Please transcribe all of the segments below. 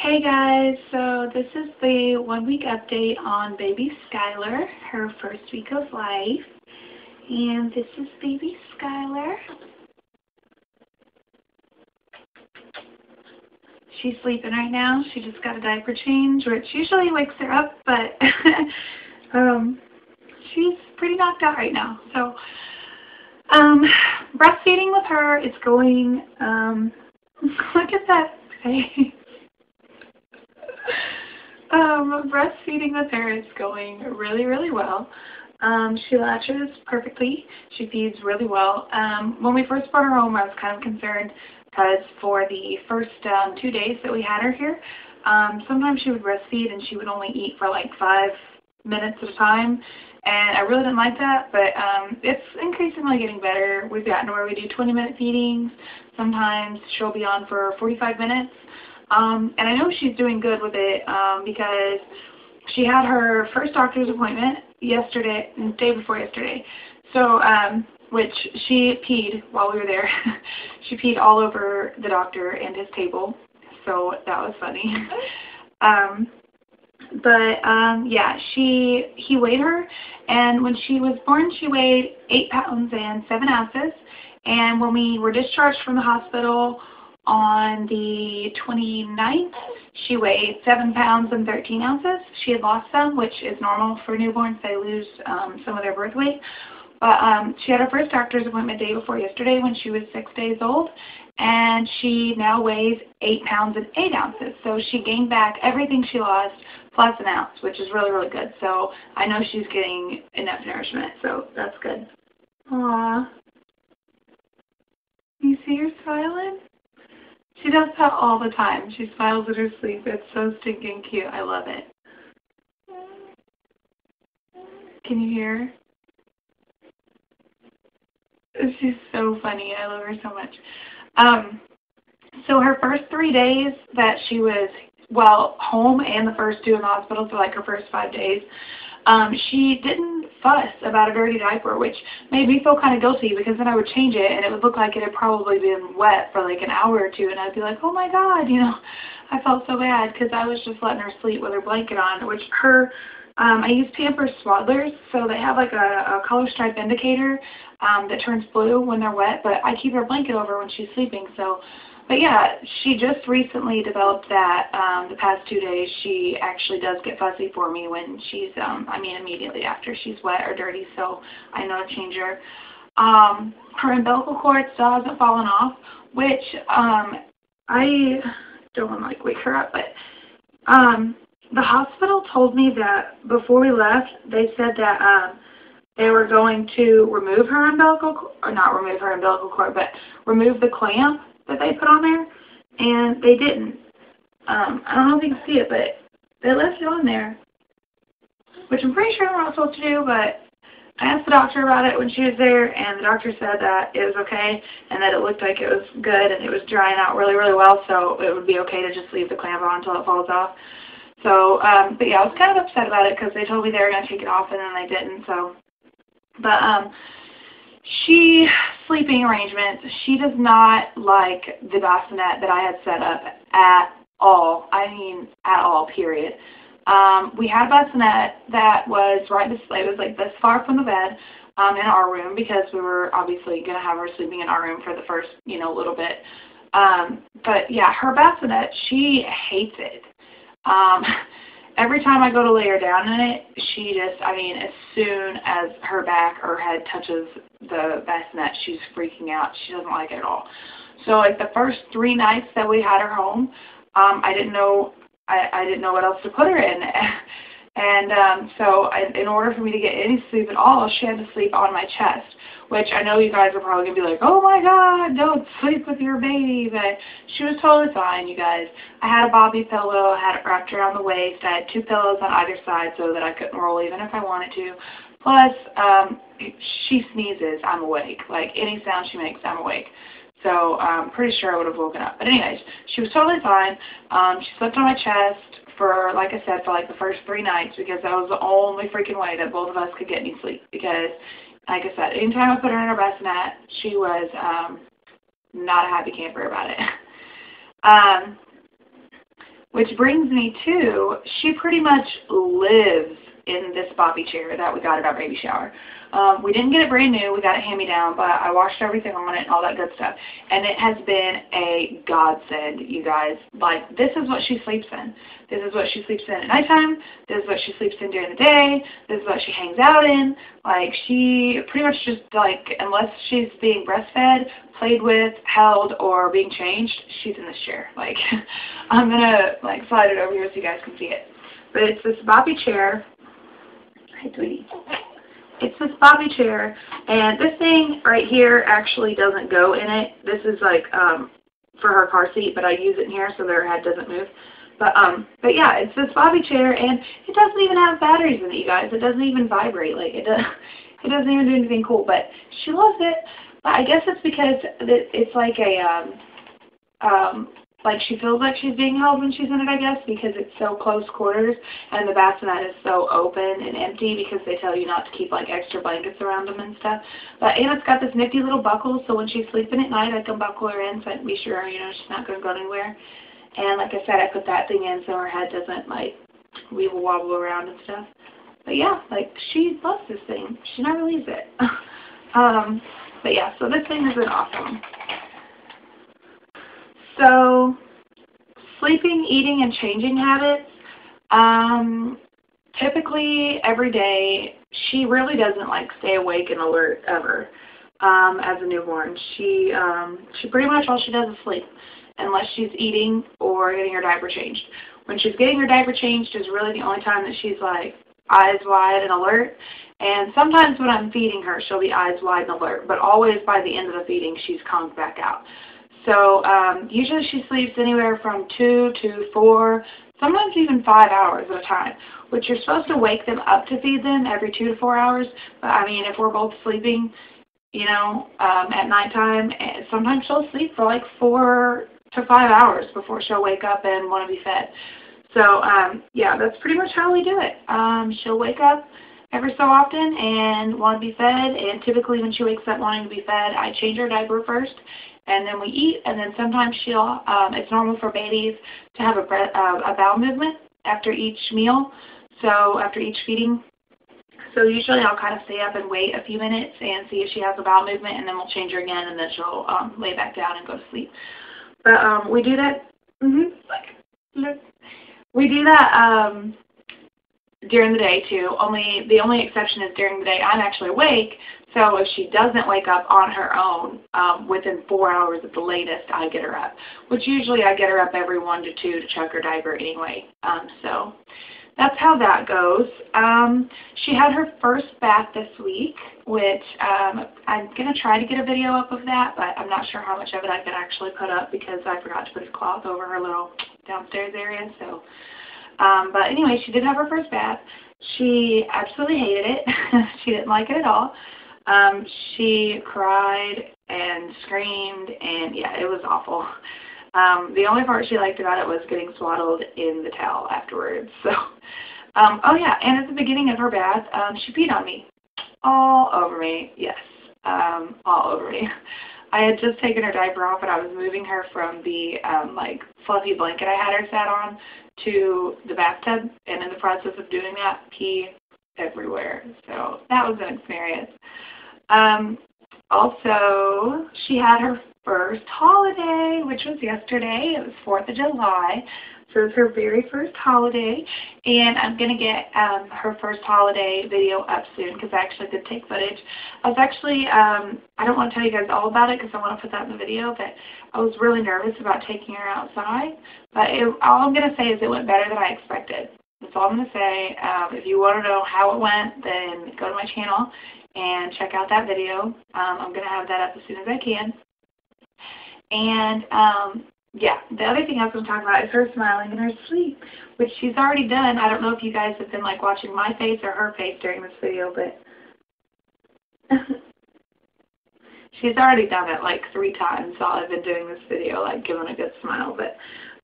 Hey guys, so this is the one week update on baby Skylar, her first week of life. And this is baby Skylar. She's sleeping right now. She just got a diaper change, which usually wakes her up, but um, she's pretty knocked out right now. So um, breastfeeding with her is going, um, look at that face. um, breastfeeding with her is going really, really well. Um, she latches perfectly. She feeds really well. Um, when we first brought her home, I was kind of concerned because for the first um, two days that we had her here, um, sometimes she would breastfeed and she would only eat for like five minutes at a time. And I really didn't like that, but um, it's increasingly getting better. We've gotten to where we do 20 minute feedings. Sometimes she'll be on for 45 minutes. Um, and I know she's doing good with it um, because she had her first doctor's appointment yesterday, day before yesterday. So, um, which she peed while we were there. she peed all over the doctor and his table. So that was funny. um, but um, yeah, she he weighed her, and when she was born, she weighed eight pounds and seven ounces. And when we were discharged from the hospital on the 29th, she weighed 7 pounds and 13 ounces. She had lost some, which is normal for newborns. They lose um, some of their birth weight. But um, she had her first doctor's appointment day before yesterday when she was 6 days old. And she now weighs 8 pounds and 8 ounces. So she gained back everything she lost plus an ounce, which is really, really good. So I know she's getting enough nourishment. So that's good. Aww. You see her smiling? She does that all the time. She smiles in her sleep. It's so stinking cute. I love it. Can you hear She's so funny. I love her so much. Um, so her first three days that she was, well, home and the first two in the hospital, so like her first five days, um, she didn't fuss about a dirty diaper, which made me feel kind of guilty because then I would change it and it would look like it had probably been wet for like an hour or two and I'd be like, oh my god, you know, I felt so bad because I was just letting her sleep with her blanket on, which her, um, I use Pampers Swaddlers, so they have like a, a color stripe indicator um, that turns blue when they're wet, but I keep her blanket over when she's sleeping, so but yeah, she just recently developed that um, the past two days. She actually does get fussy for me when she's, um, I mean, immediately after she's wet or dirty, so I know to change her. Um, her umbilical cord still hasn't fallen off, which um, I don't want to like wake her up, but um, the hospital told me that before we left, they said that um, they were going to remove her umbilical, or not remove her umbilical cord, but remove the clamp that they put on there, and they didn't. Um, I don't know if you can see it, but they left it on there, which I'm pretty sure I'm not supposed to do, but I asked the doctor about it when she was there, and the doctor said that it was okay, and that it looked like it was good, and it was drying out really, really well, so it would be okay to just leave the clamp on until it falls off. So, um, but yeah, I was kind of upset about it because they told me they were going to take it off, and then they didn't, so. But, um, she, sleeping arrangements, she does not like the bassinet that I had set up at all. I mean, at all, period. Um, we had a bassinet that was right this, it was like this far from the bed um, in our room because we were obviously going to have her sleeping in our room for the first, you know, little bit. Um, but yeah, her bassinet, she hates it. Um, every time I go to lay her down in it, she just, I mean, as soon as her back or head touches the bassinet, she's freaking out. She doesn't like it at all. So like the first three nights that we had her home, um, I didn't know, I, I didn't know what else to put her in. And um, so I, in order for me to get any sleep at all, she had to sleep on my chest, which I know you guys are probably going to be like, oh my god, don't sleep with your baby, but she was totally fine, you guys. I had a Boppy pillow, I had it wrapped around the waist, I had two pillows on either side so that I couldn't roll even if I wanted to. Plus, um, she sneezes, I'm awake. Like any sound she makes, I'm awake. So I'm um, pretty sure I would have woken up. But anyways, she was totally fine. Um, she slept on my chest for, like I said, for like the first three nights because that was the only freaking way that both of us could get any sleep. Because, like I said, anytime I put her in her bassinet, she was um, not a happy camper about it. um, which brings me to, she pretty much lives in this Boppy chair that we got at our baby shower. Um, we didn't get it brand new. We got it hand-me-down, but I washed everything on it and all that good stuff. And it has been a godsend, you guys. Like, this is what she sleeps in. This is what she sleeps in at nighttime. This is what she sleeps in during the day. This is what she hangs out in. Like, she pretty much just, like, unless she's being breastfed, played with, held, or being changed, she's in this chair. Like, I'm going to, like, slide it over here so you guys can see it. But it's this boppy chair. Hi, Tweety. It's this Boppy chair, and this thing right here actually doesn't go in it. This is like um, for her car seat, but I use it in here so her head doesn't move. But um, but yeah, it's this Boppy chair, and it doesn't even have batteries in it, you guys. It doesn't even vibrate. Like it does, it doesn't even do anything cool. But she loves it. But I guess it's because it's like a um, um, like she feels like she's being held when she's in it, I guess, because it's so close quarters and the bassinet is so open and empty because they tell you not to keep like extra blankets around them and stuff. But Anna's got this nifty little buckle, so when she's sleeping at night, I can buckle her in so I can be sure, you know, she's not going to go anywhere. And like I said, I put that thing in so her head doesn't like weeble wobble around and stuff. But yeah, like she loves this thing. She never leaves it. um, but yeah, so this thing has been awesome. So sleeping, eating, and changing habits. Um, typically every day, she really doesn't like stay awake and alert ever um, as a newborn. She, um, she pretty much all she does is sleep unless she's eating or getting her diaper changed. When she's getting her diaper changed is really the only time that she's like eyes wide and alert. And sometimes when I'm feeding her, she'll be eyes wide and alert, but always by the end of the feeding, she's conked back out. So um, usually she sleeps anywhere from two to four, sometimes even five hours at a time, which you're supposed to wake them up to feed them every two to four hours. But I mean, if we're both sleeping, you know, um, at nighttime, eh, sometimes she'll sleep for like four to five hours before she'll wake up and want to be fed. So um, yeah, that's pretty much how we do it. Um, she'll wake up every so often and want to be fed, and typically when she wakes up wanting to be fed, I change her diaper first, and then we eat, and then sometimes she'll, um, it's normal for babies to have a, uh, a bowel movement after each meal, so after each feeding. So usually I'll kind of stay up and wait a few minutes and see if she has a bowel movement, and then we'll change her again, and then she'll um, lay back down and go to sleep. But um, we do that. Mm -hmm, we do that um, during the day too. Only the only exception is during the day I'm actually awake, so if she doesn't wake up on her own um, within four hours at the latest, I get her up. Which usually I get her up every one to two to check her diaper anyway. Um, so that's how that goes. Um, she had her first bath this week, which um, I'm going to try to get a video up of that, but I'm not sure how much of it I could actually put up because I forgot to put a cloth over her little downstairs area. So, um, But anyway, she did have her first bath. She absolutely hated it. she didn't like it at all. Um, she cried and screamed, and yeah, it was awful. Um, the only part she liked about it was getting swaddled in the towel afterwards. So, um, oh yeah, and at the beginning of her bath, um, she peed on me, all over me. Yes, um, all over me. I had just taken her diaper off, and I was moving her from the um, like fluffy blanket I had her sat on to the bathtub, and in the process of doing that, pee everywhere. So that was an experience. Um, also, she had her first holiday, which was yesterday. It was 4th of July. So her very first holiday. And I'm going to get um, her first holiday video up soon because I actually did take footage. I was actually, um, I don't want to tell you guys all about it because I want to put that in the video, but I was really nervous about taking her outside. But it, all I'm going to say is it went better than I expected. That's all I'm going to say. Um, if you want to know how it went, then go to my channel and check out that video. Um, I'm going to have that up as soon as I can. And um, yeah, the other thing I was going to talk about is her smiling in her sleep, which she's already done. I don't know if you guys have been like watching my face or her face during this video, but she's already done it like three times while I've been doing this video, like giving a good smile. But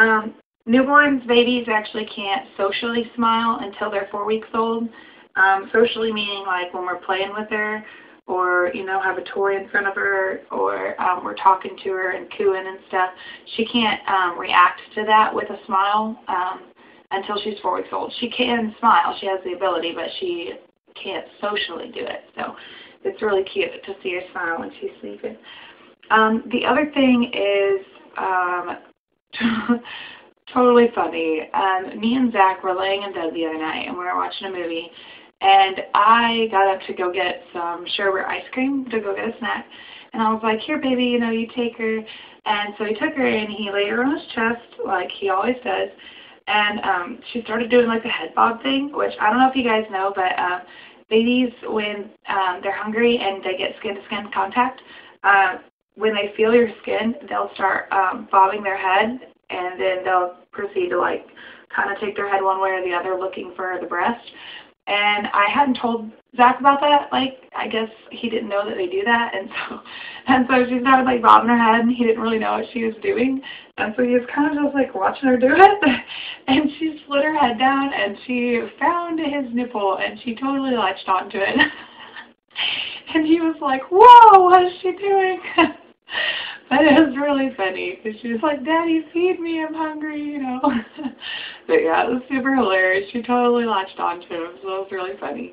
um, newborns, babies actually can't socially smile until they're four weeks old. Um, socially meaning like when we're playing with her or, you know, have a toy in front of her or um, we're talking to her and cooing and stuff, she can't um, react to that with a smile um, until she's four weeks old. She can smile. She has the ability, but she can't socially do it. So it's really cute to see her smile when she's sleeping. Um, the other thing is um, totally funny. Um, me and Zach were laying in bed the other night and we were watching a movie and I got up to go get some sherbet ice cream to go get a snack. And I was like, here baby, you know, you take her. And so he took her and he laid her on his chest like he always does. And um, she started doing like the head bob thing, which I don't know if you guys know, but uh, babies, when um, they're hungry and they get skin-to-skin -skin contact, uh, when they feel your skin, they'll start um, bobbing their head and then they'll proceed to like kind of take their head one way or the other looking for the breast. And I hadn't told Zach about that. Like, I guess he didn't know that they do that. And so, and so she started like bobbing her head and he didn't really know what she was doing. And so he was kind of just like watching her do it. And she slid her head down and she found his nipple and she totally latched onto it. and he was like, whoa, what is she doing? But it was really funny because she was like, Daddy, feed me, I'm hungry, you know. but yeah, it was super hilarious. She totally latched onto him, so it was really funny.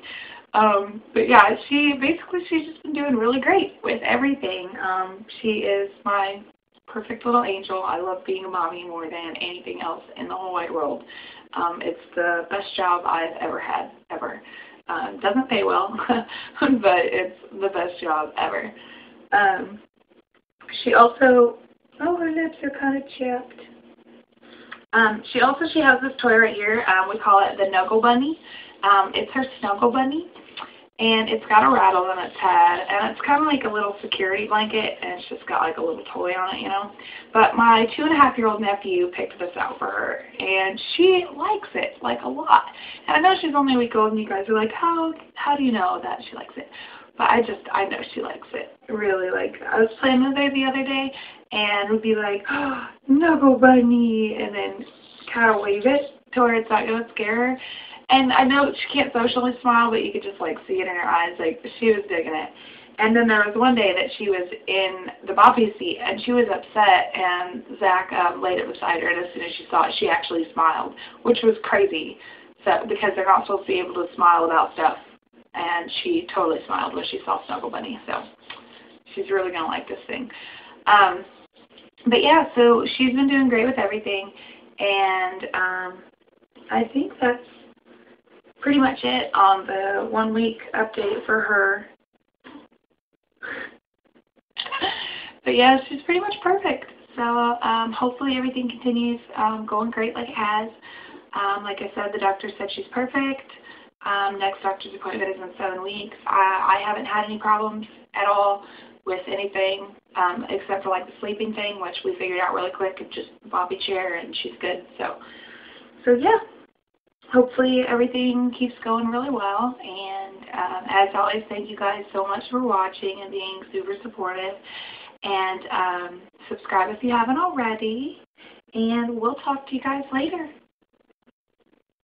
Um, but yeah, she basically she's just been doing really great with everything. Um, she is my perfect little angel. I love being a mommy more than anything else in the whole wide world. Um, it's the best job I've ever had, ever. Um, doesn't pay well, but it's the best job ever. Um, she also, oh, her lips are kind of chapped. Um, she also, she has this toy right here. Um, we call it the Nuggle Bunny. Um, it's her Snuggle Bunny. And it's got a rattle on its head, and it's kind of like a little security blanket, and it's just got like a little toy on it, you know. But my two and a half year old nephew picked this out for her, and she likes it, like a lot. And I know she's only a week old, and you guys are like, how, how do you know that she likes it? But I just, I know she likes it. Really, like, I was playing with her the other day, and would be like, oh, Nuggle Bunny, and then kind of wave it to where it's not going to scare her. And I know she can't socially smile, but you could just, like, see it in her eyes. Like, she was digging it. And then there was one day that she was in the Boppy seat, and she was upset, and Zach um, laid it beside her, and as soon as she saw it, she actually smiled, which was crazy. So because they're not supposed to be able to smile about stuff and she totally smiled when she saw Snuggle Bunny. So she's really going to like this thing. Um, but yeah, so she's been doing great with everything, and um, I think that's pretty much it on the one week update for her. but yeah, she's pretty much perfect. So um, hopefully everything continues um, going great like it has. Um, like I said, the doctor said she's perfect. Um, next doctor's appointment is in seven weeks. I, I haven't had any problems at all with anything um, except for like the sleeping thing, which we figured out really quick. It's just Boppy chair, and she's good. So, so yeah. Hopefully everything keeps going really well. And um, as always, thank you guys so much for watching and being super supportive. And um, subscribe if you haven't already. And we'll talk to you guys later.